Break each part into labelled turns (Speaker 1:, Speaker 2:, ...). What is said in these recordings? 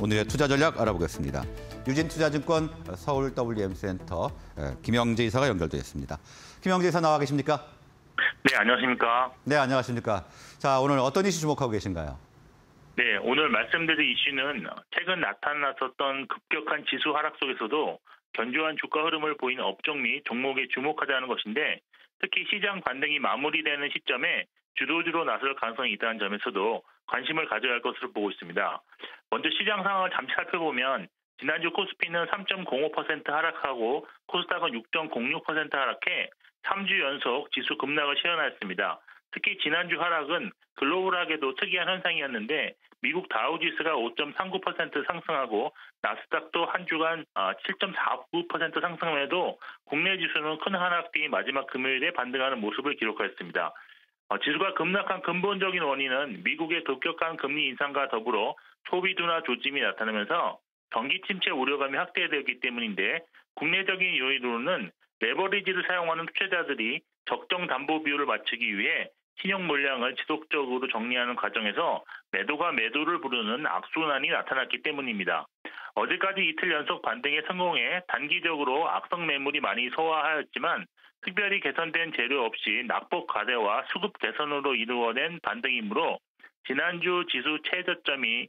Speaker 1: 오늘의 투자 전략 알아보겠습니다. 유진투자증권 서울 WM센터 김영재 이사가 연결되어 있습니다. 김영재 이사 나와 계십니까?
Speaker 2: 네, 안녕하십니까?
Speaker 1: 네, 안녕하십니까? 자, 오늘 어떤 이슈 주목하고 계신가요?
Speaker 2: 네, 오늘 말씀드릴 이슈는 최근 나타났었던 급격한 지수 하락 속에서도 견조한 주가 흐름을 보이는 업종 및 종목에 주목하자는 것인데 특히 시장 반등이 마무리되는 시점에 주도주로 나설 가능성이 있다는 점에서도 관심을 가져야 할 것으로 보고 있습니다. 먼저 시장 상황을 잠시 살펴보면 지난주 코스피는 3.05% 하락하고 코스닥은 6.06% 하락해 3주 연속 지수 급락을 시현하였습니다. 특히 지난주 하락은 글로벌하게도 특이한 현상이었는데 미국 다우지수가 5.39% 상승하고 나스닥도 한 주간 7.49% 상승함에도 국내 지수는 큰 하락 뒤 마지막 금요일에 반등하는 모습을 기록하였습니다. 어, 지수가 급락한 근본적인 원인은 미국의 급격한 금리 인상과 더불어 소비 둔화 조짐이 나타나면서 경기 침체 우려감이 확대되었기 때문인데 국내적인 요인으로는 레버리지를 사용하는 투자자들이 적정 담보 비율을 맞추기 위해 신용 물량을 지속적으로 정리하는 과정에서 매도가 매도를 부르는 악순환이 나타났기 때문입니다. 어제까지 이틀 연속 반등에 성공해 단기적으로 악성 매물이 많이 소화하였지만 특별히 개선된 재료 없이 낙폭 과대와 수급 개선으로 이루어낸 반등이므로 지난주 지수 최저점이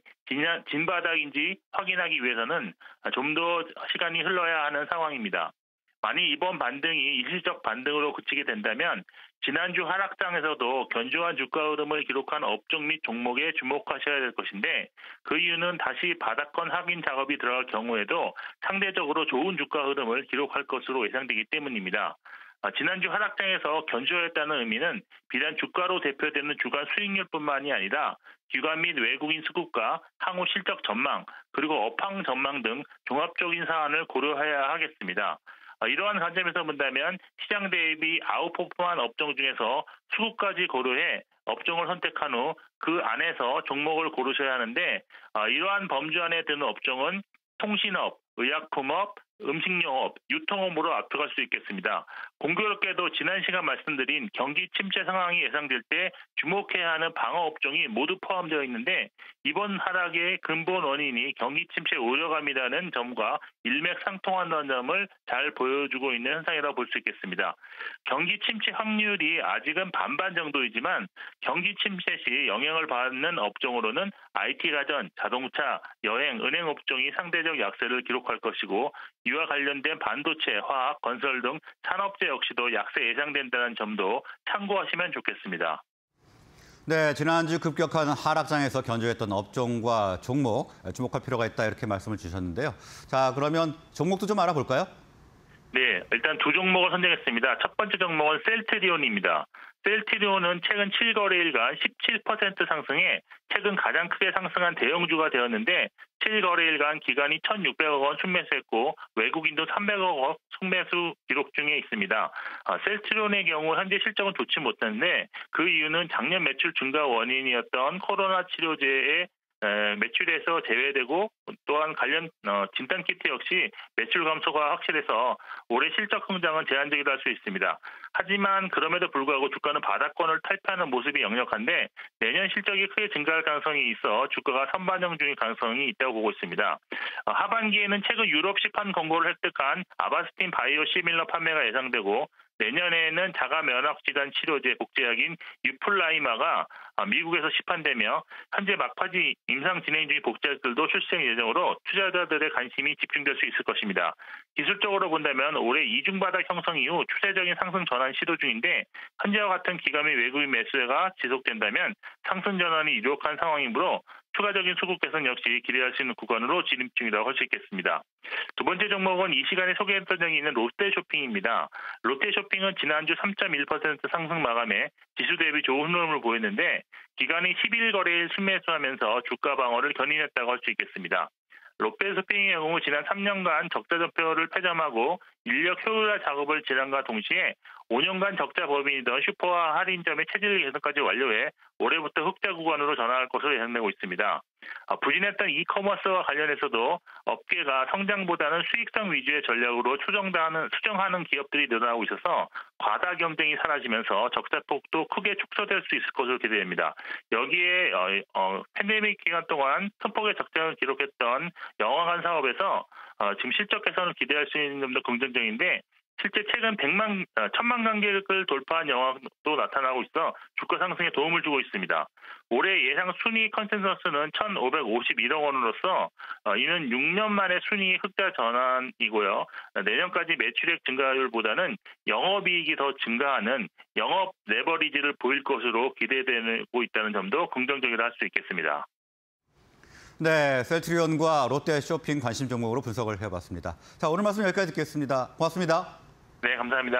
Speaker 2: 진바닥인지 확인하기 위해서는 좀 더 시간이 흘러야 하는 상황입니다. 만약 이번 반등이 일시적 반등으로 그치게 된다면 지난주 하락장에서도 견조한 주가 흐름을 기록한 업종 및 종목에 주목하셔야 될 것인데 그 이유는 다시 바닥권 확인 작업이 들어갈 경우에도 상대적으로 좋은 주가 흐름을 기록할 것으로 예상되기 때문입니다. 아, 지난주 하락장에서 견조했다는 의미는 비단 주가로 대표되는 주간 수익률뿐만이 아니라 기관 및 외국인 수급과 향후 실적 전망 그리고 업황 전망 등 종합적인 사안을 고려해야 하겠습니다. 아, 이러한 관점에서 본다면 시장 대비 아웃퍼폼한 업종 중에서 수급까지 고려해 업종을 선택한 후 그 안에서 종목을 고르셔야 하는데 아, 이러한 범주 안에 드는 업종은 통신업, 의약품업, 음식용업, 유통업으로 앞서갈 수 있겠습니다. 공교롭게도 지난 시간 말씀드린 경기 침체 상황이 예상될 때 주목해야 하는 방어 업종이 모두 포함되어 있는데 이번 하락의 근본 원인이 경기 침체 우려감이라는 점과 일맥상통한다는 점을 잘 보여주고 있는 현상이라고 볼 수 있겠습니다. 경기 침체 확률이 아직은 반반 정도이지만 경기 침체 시 영향을 받는 업종으로는 IT 가전, 자동차, 여행, 은행 업종이 상대적 약세를 기록할 것이고 이와 관련된 반도체, 화학, 건설 등 산업재 역시도 약세 예상된다는 점도 참고하시면 좋겠습니다.
Speaker 1: 네, 지난주 급격한 하락장에서 견조했던 업종과 종목 주목할 필요가 있다 이렇게 말씀을 주셨는데요. 자, 그러면 종목도 좀 알아볼까요?
Speaker 2: 네, 일단 두 종목을 선정했습니다. 첫 번째 종목은 셀트리온입니다. 셀트리온은 최근 7거래일간 17% 상승해 최근 가장 크게 상승한 대형주가 되었는데 7거래일간 기간이 1,600억 원 순매수했고 외국인도 300억 원 순매수 기록 중에 있습니다. 아, 셀트리온의 경우 현재 실적은 좋지 못했는데 그 이유는 작년 매출 증가 원인이었던 코로나 치료제의 매출에서 제외되고 또한 관련 어, 진단 키트 역시 매출 감소가 확실해서 올해 실적 성장은 제한적이라 할수 있습니다. 하지만 그럼에도 불구하고 주가는 바닥권을 탈피하는 모습이 역력한데 내년 실적이 크게 증가할 가능성이 있어 주가가 선반영 중일 가능성이 있다고 보고 있습니다. 어, 하반기에는 최근 유럽 시판 권고를 획득한 아바스틴 바이오 시밀러 판매가 예상되고 내년에는 자가 면역 질환 치료제 복제약인 유플라이마가 미국에서 시판되며 현재 막바지 임상 진행 중인 복제약들도 출시할 예정으로 투자자들의 관심이 집중될 수 있을 것입니다. 기술적으로 본다면 올해 이중바닥 형성 이후 추세적인 상승 전환 시도 중인데 현재와 같은 기관의 외국인 매수가 지속된다면 상승 전환이 유력한 상황이므로 추가적인 수급 개선 역시 기대할 수 있는 구간으로 진입 중이라고 할 수 있겠습니다. 두 번째 종목은 이 시간에 소개했던 적이 있는 롯데쇼핑입니다. 롯데쇼핑은 지난주 3.1% 상승 마감에 지수 대비 좋은 흐름을 보였는데 기간이 11 거래일 순매수하면서 주가 방어를 견인했다고 할 수 있겠습니다. 롯데쇼핑의 경우 지난 3년간 적자 전표를 폐점하고 인력 효율화 작업을 진행과 동시에 5년간 적자 범위이던 슈퍼와 할인점의 체질 개선까지 완료해 올해부터 흑자 구간으로 전환할 것으로 예상되고 있습니다. 어, 부진했던 이커머스와 관련해서도 업계가 성장보다는 수익성 위주의 전략으로 추정하는 수정하는 기업들이 늘어나고 있어서 과다 경쟁이 사라지면서 적자폭도 크게 축소될 수 있을 것으로 기대됩니다. 여기에 어, 어, 팬데믹 기간 동안 큰 폭의 적자를 기록했던 영화관 사업에서 어, 지금 실적 개선을 기대할 수 있는 점도 긍정적인데 실제 최근 100만, 어, 천만 관객을 돌파한 영화도 나타나고 있어 주가 상승에 도움을 주고 있습니다. 올해 예상 순위 컨센서스는 1,551억 원으로서 어, 이는 6년 만에 순위 흑자 전환이고요. 내년까지 매출액 증가율보다는 영업이익이 더 증가하는 영업 레버리지를 보일 것으로 기대되고 있다는 점도 긍정적이라 할 수 있겠습니다.
Speaker 1: 네, 셀트리온과 롯데 쇼핑 관심 종목으로 분석을 해봤습니다. 자, 오늘 말씀 여기까지 듣겠습니다. 고맙습니다.
Speaker 2: 네, 감사합니다.